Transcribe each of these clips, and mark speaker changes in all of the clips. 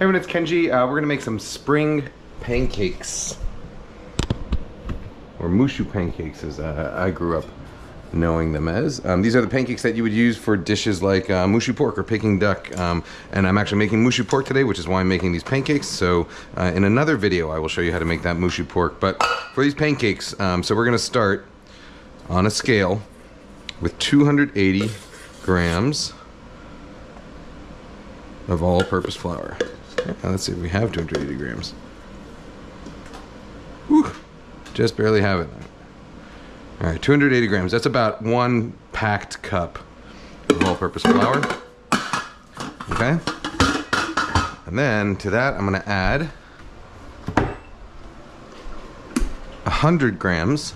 Speaker 1: Hey everyone, it's Kenji. Uh, we're gonna make some spring pancakes. Or moo shu pancakes as uh, I grew up knowing them as. Um, these are the pancakes that you would use for dishes like uh, moo shu pork or Peking duck. Um, and I'm actually making moo shu pork today, which is why I'm making these pancakes. So uh, in another video, I will show you how to make that moo shu pork. But for these pancakes, um, so we're gonna start on a scale with 280 grams of all-purpose flour. Now let's see if we have 280 grams. Whew, just barely have it. All right, 280 grams. That's about one packed cup of all-purpose flour. Okay. And then to that, I'm gonna add 100 grams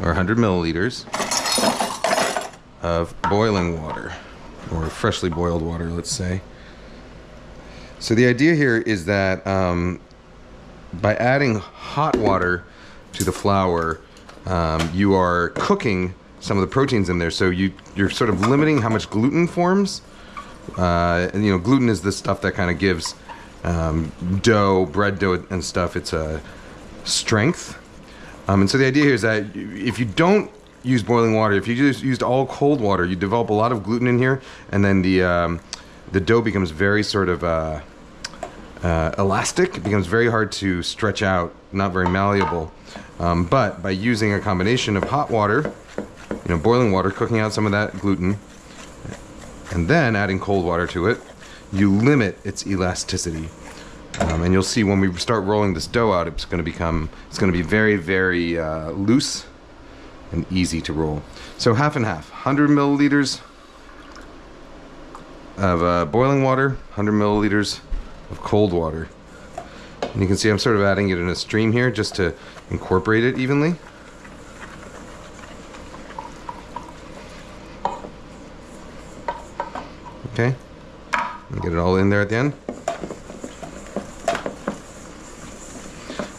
Speaker 1: or 100 milliliters of boiling water or freshly boiled water, let's say. So the idea here is that um, by adding hot water to the flour, um, you are cooking some of the proteins in there. So you you're sort of limiting how much gluten forms. Uh, and you know, gluten is the stuff that kind of gives um, dough, bread dough, and stuff. It's a strength. Um, and so the idea here is that if you don't use boiling water, if you just used all cold water, you develop a lot of gluten in here, and then the um, the dough becomes very sort of uh, uh, elastic. It becomes very hard to stretch out, not very malleable. Um, but by using a combination of hot water, you know, boiling water, cooking out some of that gluten, and then adding cold water to it, you limit its elasticity. Um, and you'll see when we start rolling this dough out, it's going to become, it's going to be very, very uh, loose and easy to roll. So half and half, 100 milliliters of uh, boiling water, 100 milliliters of cold water. And you can see I'm sort of adding it in a stream here just to incorporate it evenly. Okay, and get it all in there at the end.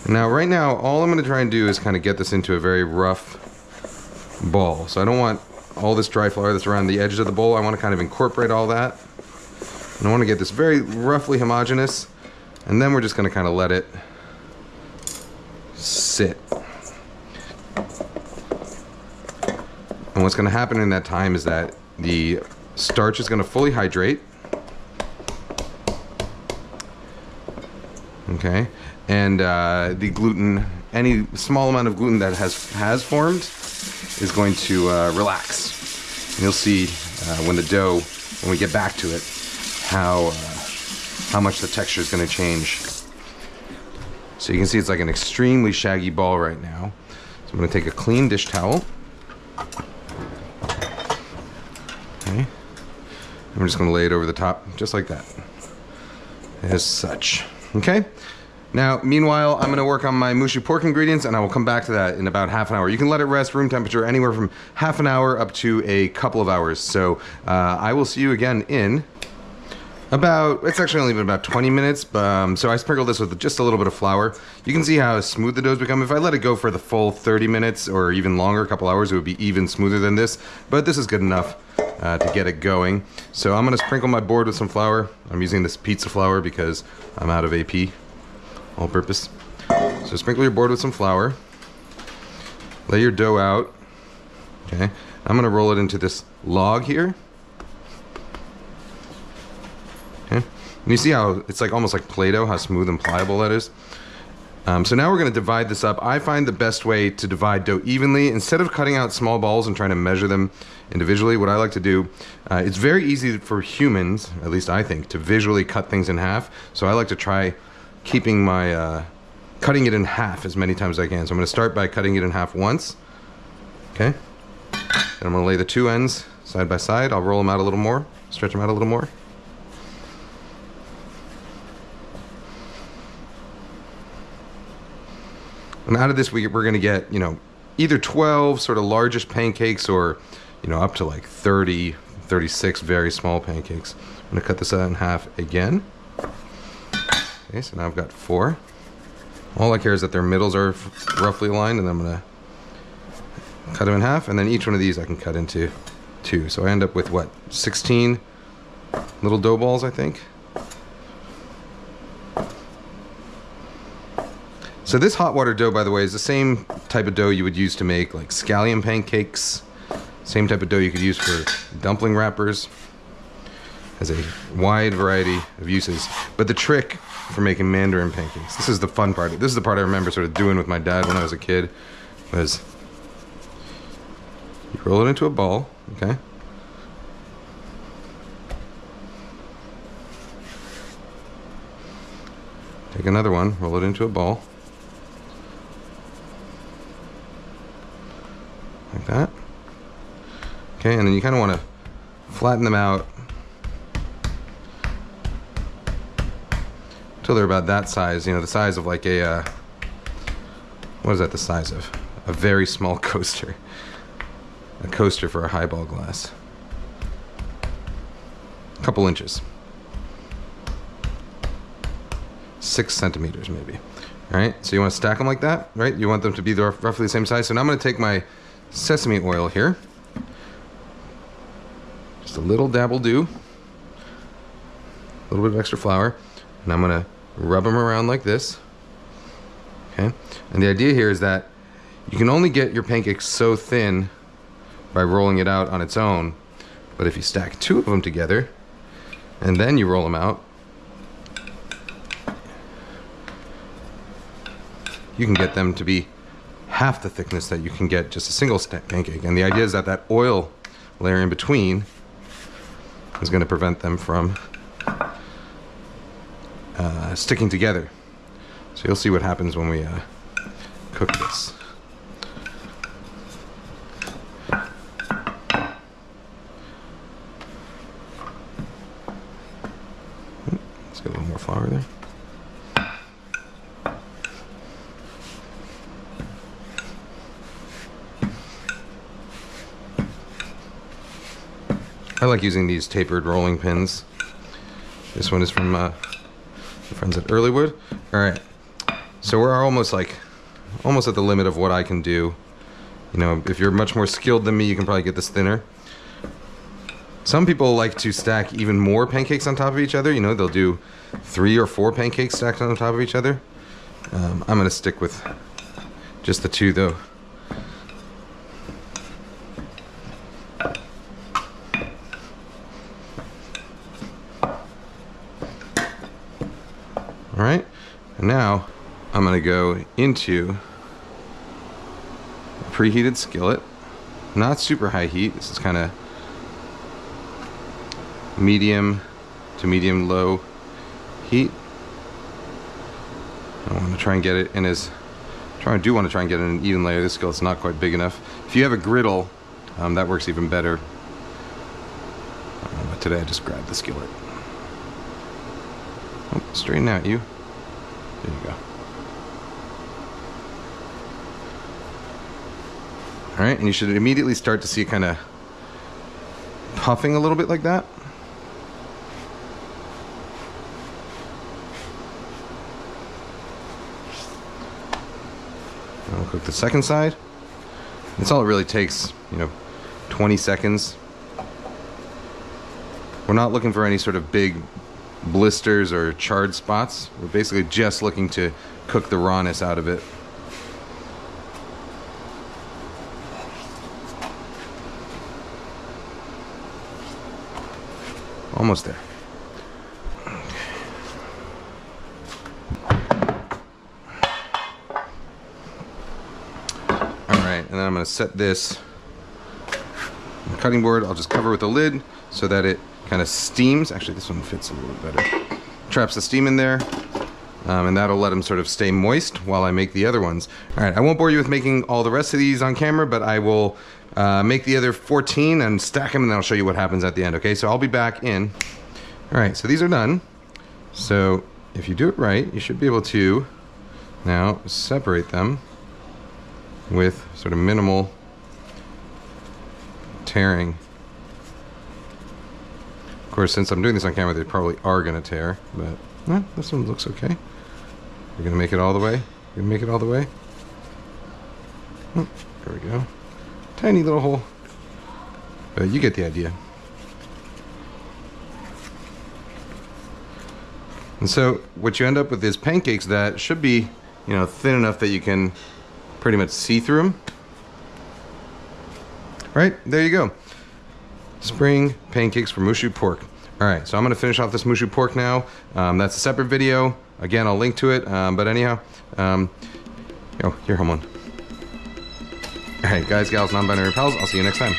Speaker 1: Now, right now, all I'm going to try and do is kind of get this into a very rough ball. So I don't want all this dry flour that's around the edges of the bowl. I want to kind of incorporate all that. And I want to get this very roughly homogeneous. And then we're just going to kind of let it sit. And what's going to happen in that time is that the starch is going to fully hydrate. Okay. And uh, the gluten, any small amount of gluten that has has formed is going to uh, relax. And you'll see uh, when the dough, when we get back to it, how uh, how much the texture is going to change. So you can see it's like an extremely shaggy ball right now. So I'm going to take a clean dish towel. Okay. I'm just going to lay it over the top, just like that. As such. Okay? Now, meanwhile, I'm gonna work on my moo shu pork ingredients and I will come back to that in about half an hour. You can let it rest room temperature anywhere from half an hour up to a couple of hours. So uh, I will see you again in about, it's actually only been about 20 minutes. Um, so I sprinkled this with just a little bit of flour. You can see how smooth the dough's become. If I let it go for the full 30 minutes or even longer, a couple hours, it would be even smoother than this. But this is good enough uh, to get it going. So I'm gonna sprinkle my board with some flour. I'm using this pizza flour because I'm out of AP all purpose. So sprinkle your board with some flour. Lay your dough out. Okay. I'm gonna roll it into this log here. Okay. And you see how it's like almost like Play-Doh, how smooth and pliable that is. Um, so now we're going to divide this up. I find the best way to divide dough evenly, instead of cutting out small balls and trying to measure them individually, what I like to do, uh, it's very easy for humans, at least I think, to visually cut things in half. So I like to try keeping my, uh, cutting it in half as many times as I can. So I'm to start by cutting it in half once. Okay. And I'm to lay the two ends side by side. I'll roll them out a little more, stretch them out a little more. And out of this, we, we're going to get, you know, either 12 sort of largest pancakes or, you know, up to like 30, 36 very small pancakes. I'm going to cut this out in half again. Okay, so now I've got four. All I care is that their middles are roughly aligned, and I'm going to cut them in half, and then each one of these I can cut into two. So I end up with, what, 16 little dough balls, I think? So this hot water dough, by the way, is the same type of dough you would use to make like scallion pancakes. Same type of dough you could use for dumpling wrappers. Has a wide variety of uses. But the trick for making mandarin pancakes, this is the fun part. This is the part I remember sort of doing with my dad when I was a kid, was you roll it into a ball, okay? Take another one, roll it into a ball. Like that. Okay, and then you kind of want to flatten them out until they're about that size, you know, the size of like a, uh, what is that the size of? A very small coaster. A coaster for a highball glass. A couple inches. Six centimeters maybe. All right, so you want to stack them like that, right? You want them to be roughly the same size. So now I'm going to take my sesame oil here. Just a little dabble do. A little bit of extra flour. And I'm to rub them around like this. Okay, and the idea here is that you can only get your pancakes so thin by rolling it out on its own. But if you stack two of them together and then you roll them out, you can get them to be half the thickness that you can get just a single pancake. And the idea is that that oil layer in between is going to prevent them from uh, sticking together. So you'll see what happens when we uh, cook this. Let's get a little more flour there. I like using these tapered rolling pins. This one is from uh, friends at Earlywood. All right, so we're almost like, almost at the limit of what I can do. You know, if you're much more skilled than me, you can probably get this thinner. Some people like to stack even more pancakes on top of each other. You know, they'll do three or four pancakes stacked on top of each other. Um, I'm gonna stick with just the two though. All right, and now I'm gonna go into a preheated skillet. Not super high heat, this is kind of medium to medium low heat. I want to try and get it in as, I do want to try and get an even layer. This skillet's not quite big enough. If you have a griddle, um, that works even better. Uh, but today I just grabbed the skillet. Straighten out you. There you go. All right, and you should immediately start to see it kind of puffing a little bit like that. We'll cook the second side. That's all it really takes, you know, 20 seconds. We're not looking for any sort of big blisters or charred spots. We're basically just looking to cook the rawness out of it. Almost there. All right, and then I'm gonna set this cutting board. I'll just cover with a lid so that it kind of steams. Actually, this one fits a little better. Traps the steam in there, um, and that'll let them sort of stay moist while I make the other ones. All right, I won't bore you with making all the rest of these on camera, but I will uh, make the other 14 and stack them, and then I'll show you what happens at the end, okay? So I'll be back in. All right, so these are done. So if you do it right, you should be able to now separate them with sort of minimal tearing course, since I'm doing this on camera, they probably are going to tear, but eh, this one looks okay. You're going to make it all the way? You're going to make it all the way? Oh, there we go. Tiny little hole. But you get the idea. And so what you end up with is pancakes that should be you know, thin enough that you can pretty much see through them. Right, there you go. Spring pancakes for Moo Shu pork. All right, so I'm gonna finish off this Moo Shu pork now. Um, that's a separate video. Again, I'll link to it. Um, but anyhow, um, yo, here, home one. All right, guys, gals, non-binary pals. I'll see you next time.